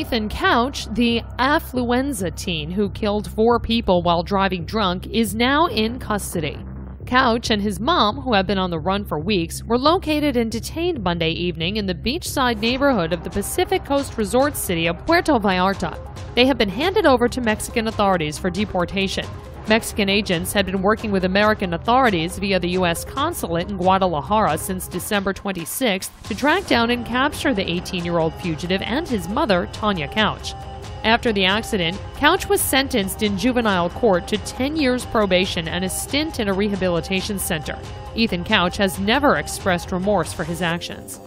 Ethan Couch, the affluenza teen who killed four people while driving drunk, is now in custody. Couch and his mom, who have been on the run for weeks, were located and detained Monday evening in the beachside neighborhood of the Pacific Coast resort city of Puerto Vallarta. They have been handed over to Mexican authorities for deportation. Mexican agents had been working with American authorities via the U.S. consulate in Guadalajara since December 26 to track down and capture the 18 year old fugitive and his mother, Tanya Couch. After the accident, Couch was sentenced in juvenile court to 10 years probation and a stint in a rehabilitation center. Ethan Couch has never expressed remorse for his actions.